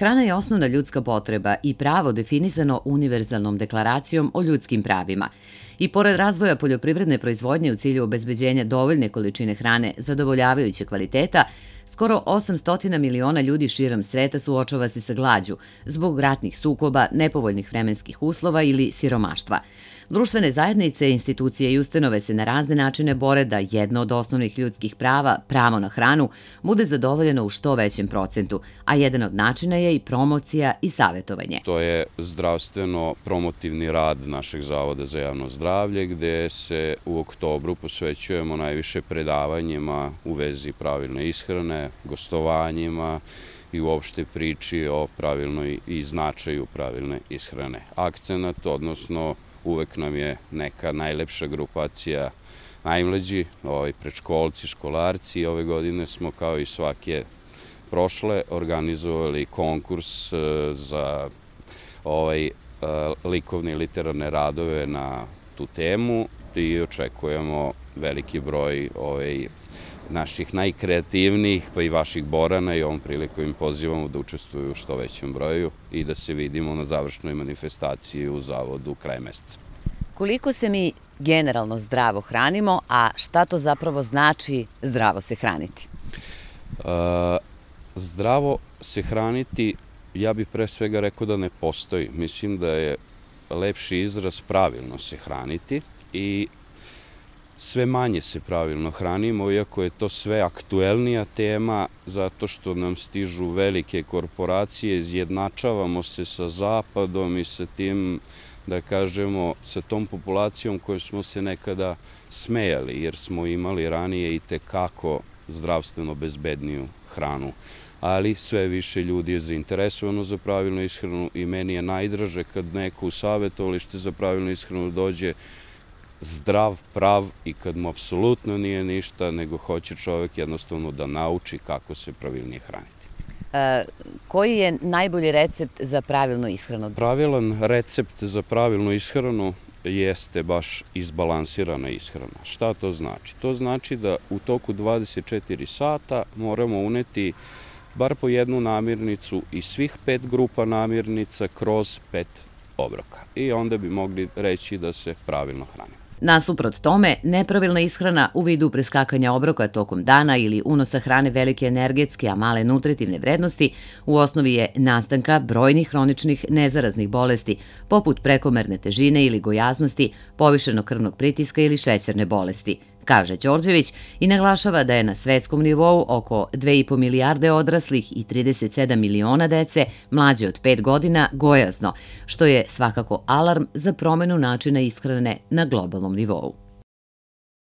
Hrana je osnovna ljudska potreba i pravo definisano Univerzalnom deklaracijom o ljudskim pravima. I pored razvoja poljoprivredne proizvodnje u cilju obezbeđenja dovoljne količine hrane zadovoljavajuće kvaliteta, skoro 800 miliona ljudi širom sveta suočava se sa glađu zbog ratnih sukoba, nepovoljnih vremenskih uslova ili siromaštva. Društvene zajednice, institucije i ustanove se na razne načine bore da jedno od osnovnih ljudskih prava, pravo na hranu, bude zadovoljeno u što većem procentu, a jedan od načina je i promocija i savetovanje. To je zdravstveno promotivni rad našeg Zavoda za javno zdravlje, gde se u oktobru posvećujemo najviše predavanjima u vezi pravilne ishrane, gostovanjima, i uopšte priči o pravilnoj i značaju pravilne ishrane. Akcenat, odnosno uvek nam je neka najlepša grupacija najmlađi, ovaj, prečkolci, školarci. Ove godine smo kao i svake prošle organizovali konkurs e, za ovaj, e, likovne i literarne radove na tu temu i očekujemo veliki broj ovaj, naših najkreativnijih, pa i vaših Borana i ovom priliku im pozivamo da učestvuju u što većem broju i da se vidimo na završnoj manifestaciji u Zavodu kraj meseca. Koliko se mi generalno zdravo hranimo, a šta to zapravo znači zdravo se hraniti? Zdravo se hraniti, ja bih pre svega rekao da ne postoji. Mislim da je lepši izraz pravilno se hraniti i sve manje se pravilno hranimo, iako je to sve aktuelnija tema, zato što nam stižu velike korporacije, izjednačavamo se sa zapadom i sa tim, da kažemo, sa tom populacijom koju smo se nekada smejali, jer smo imali ranije i tekako zdravstveno bezbedniju hranu. Ali sve više ljudi je zainteresovano za pravilnu ishranu i meni je najdraže kad neko u savjetovalište za pravilnu ishranu dođe zdrav, prav i kad mu apsolutno nije ništa, nego hoće čovek jednostavno da nauči kako se pravilnije hraniti. E, koji je najbolji recept za pravilnu ishranu? Pravilan recept za pravilnu ishranu jeste baš izbalansirana ishrana. Šta to znači? To znači da u toku 24 sata moramo uneti bar po jednu namirnicu i svih pet grupa namirnica kroz pet obroka. I onda bi mogli reći da se pravilno hranimo. Nasuprot tome, nepravilna ishrana u vidu preskakanja obroka tokom dana ili unosa hrane velike energetske, a male nutritivne vrednosti u osnovi je nastanka brojnih hroničnih nezaraznih bolesti, poput prekomerne težine ili gojaznosti, povišenog krvnog pritiska ili šećerne bolesti – kaže Đorđević i naglašava da je na svetskom nivou oko 2,5 milijarde odraslih i 37 miliona dece mlađe od 5 godina gojazno, što je svakako alarm za promenu načina ishrane na globalnom nivou.